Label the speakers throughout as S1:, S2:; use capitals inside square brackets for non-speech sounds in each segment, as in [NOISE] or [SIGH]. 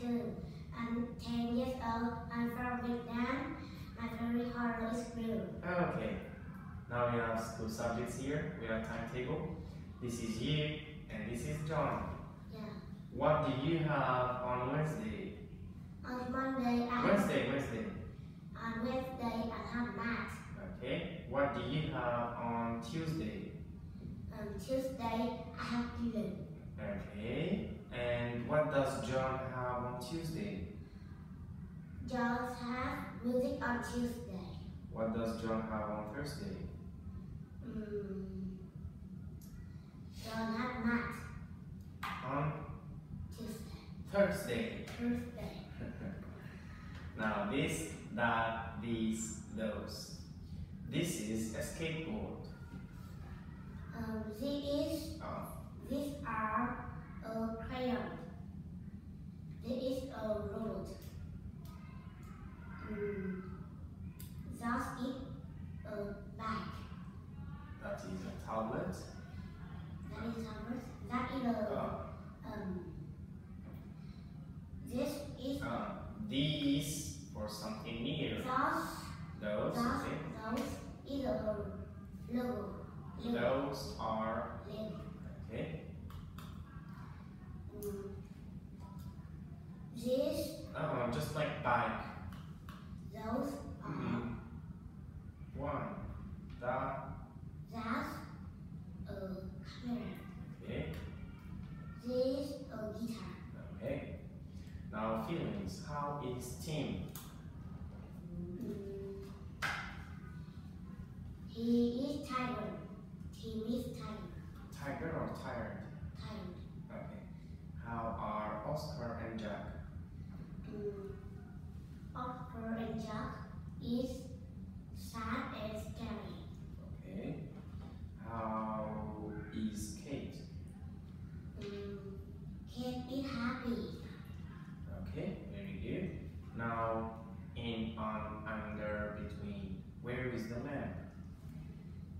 S1: 22. I'm 10 years old. I'm from Vietnam. My favorite horror is Grill.
S2: Okay. Now we have school subjects here. We have timetable. This is you and this is John.
S1: Yeah.
S2: What do you have on Wednesday?
S1: On Monday, I
S2: Wednesday, Wednesday.
S1: on Wednesday, I have math.
S2: Okay. What do you have on Tuesday?
S1: On Tuesday, I have Dylan.
S2: Okay. And what does John have on Tuesday?
S1: John have music on Tuesday.
S2: What does John have on Thursday?
S1: Mm. John have math
S2: On
S1: Tuesday.
S2: Thursday.
S1: Thursday. [LAUGHS]
S2: now this, that, these, those. This is a skateboard.
S1: Um, this is
S2: Oh,
S1: These are a crayon. This is a road. Mm, that is a bag.
S2: That is a tablet.
S1: That is ours. That is a
S2: Oh,
S1: um. This is
S2: uh, these for something near.
S1: those.
S2: Those,
S1: Those.
S2: okay.
S1: Those is a logo.
S2: Those are
S1: Lego.
S2: okay.
S1: Mm. This.
S2: Oh, I'm just like bike.
S1: Those are.
S2: Mhm. One. That.
S1: That's a camera.
S2: Okay.
S1: This a guitar.
S2: Okay. Now feelings. How is Tim?
S1: He is tired. He is tired.
S2: Tiger or tired?
S1: Tired.
S2: Okay. How are Oscar and Jack?
S1: Mm. Oscar and Jack is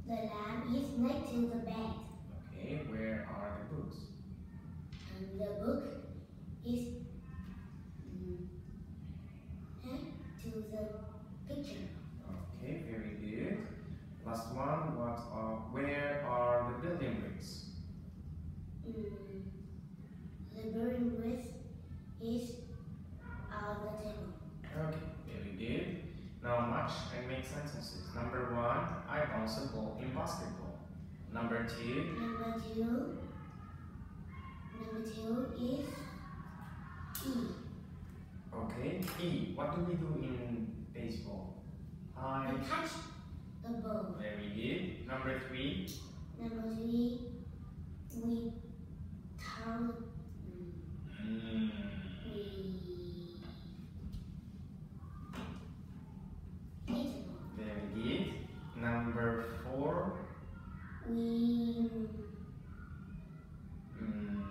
S2: The lamp
S1: is next to the bed.
S2: Okay, where are the books?
S1: And the book is
S2: And make sentences. Number one, I bounce a ball in basketball. Number two,
S1: Number two, number two is E.
S2: okay, E. What do we do in baseball? I.
S1: We catch the ball.
S2: Very good. Number three,
S1: Number three, we turn,
S2: mm,
S1: we hit the ball.
S2: very good. Number four,
S1: We
S2: mm,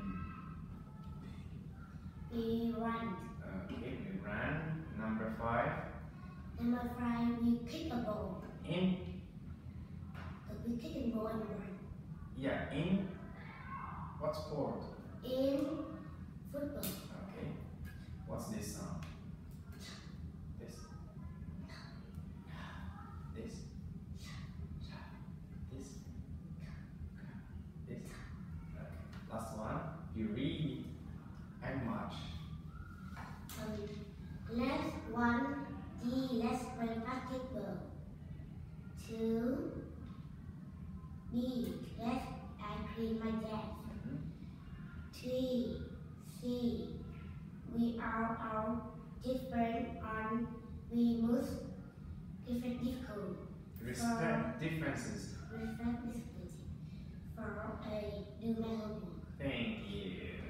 S1: we run.
S2: okay, we ran. Number five,
S1: Number five, we kick a ball.
S2: in,
S1: We kick a ball and run.
S2: yeah, in, what sport?
S1: In football,
S2: Okay. What's this sound? This. This. This. This. Okay. Last one. You read and march.
S1: let's one, D, let's play basketball. Two, B, let's I clean my desk.
S2: Mhm.
S1: Three, C, we are all different and we must different difficult.
S2: Respect differences.
S1: Respect difficulty for a my homework.
S2: Thank you.